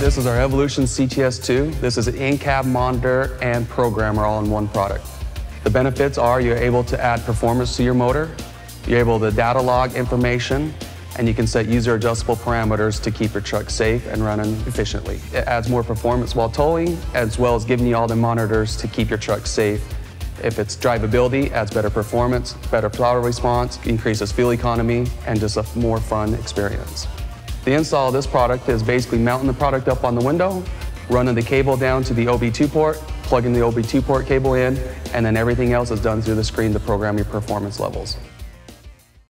This is our Evolution CTS2. This is an in-cab monitor and programmer all in one product. The benefits are you're able to add performance to your motor, you're able to data log information, and you can set user adjustable parameters to keep your truck safe and running efficiently. It adds more performance while towing, as well as giving you all the monitors to keep your truck safe. If it's drivability, adds better performance, better throttle response, increases fuel economy, and just a more fun experience. The install of this product is basically mounting the product up on the window, running the cable down to the OB2 port, plugging the OB2 port cable in, and then everything else is done through the screen to program your performance levels.